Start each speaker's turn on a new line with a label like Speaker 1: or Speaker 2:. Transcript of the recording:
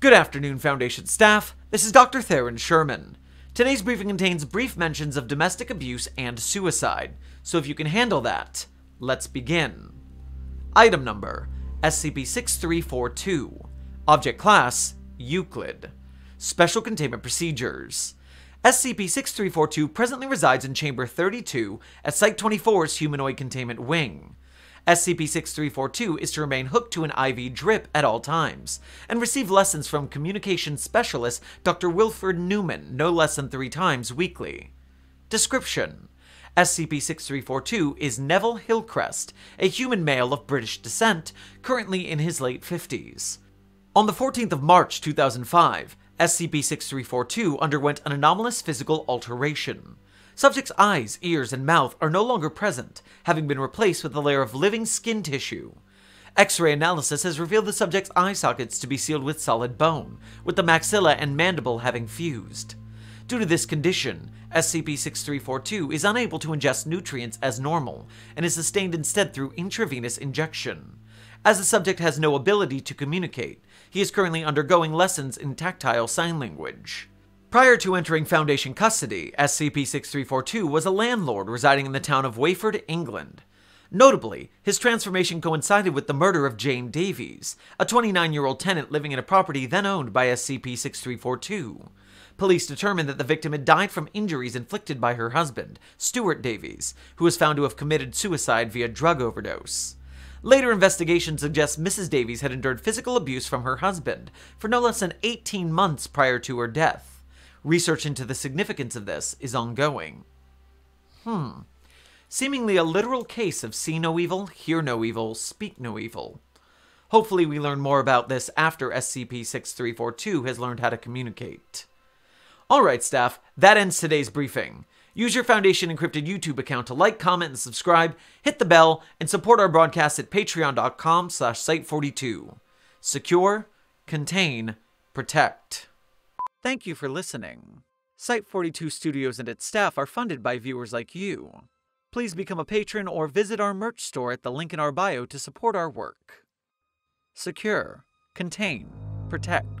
Speaker 1: Good afternoon, Foundation staff. This is Dr. Theron Sherman. Today's briefing contains brief mentions of domestic abuse and suicide, so if you can handle that, let's begin. Item number SCP 6342. Object Class Euclid. Special Containment Procedures. SCP 6342 presently resides in Chamber 32 at Site 24's Humanoid Containment Wing. SCP-6342 is to remain hooked to an IV drip at all times, and receive lessons from communications specialist Dr. Wilford Newman no less than three times weekly. Description SCP-6342 is Neville Hillcrest, a human male of British descent, currently in his late 50s. On the 14th of March 2005, SCP-6342 underwent an anomalous physical alteration. Subject's eyes, ears, and mouth are no longer present, having been replaced with a layer of living skin tissue. X-ray analysis has revealed the subject's eye sockets to be sealed with solid bone, with the maxilla and mandible having fused. Due to this condition, SCP-6342 is unable to ingest nutrients as normal, and is sustained instead through intravenous injection. As the subject has no ability to communicate, he is currently undergoing lessons in tactile sign language. Prior to entering Foundation custody, SCP-6342 was a landlord residing in the town of Wayford, England. Notably, his transformation coincided with the murder of Jane Davies, a 29-year-old tenant living in a property then owned by SCP-6342. Police determined that the victim had died from injuries inflicted by her husband, Stuart Davies, who was found to have committed suicide via drug overdose. Later investigation suggests Mrs. Davies had endured physical abuse from her husband for no less than 18 months prior to her death. Research into the significance of this is ongoing. Hmm. Seemingly a literal case of see no evil, hear no evil, speak no evil. Hopefully, we learn more about this after SCP 6342 has learned how to communicate. Alright, staff, that ends today's briefing. Use your Foundation Encrypted YouTube account to like, comment, and subscribe, hit the bell, and support our broadcast at patreon.com slash site42. Secure, contain, protect. Thank you for listening. Site 42 Studios and its staff are funded by viewers like you. Please become a patron or visit our merch store at the link in our bio to support our work. Secure, contain, protect.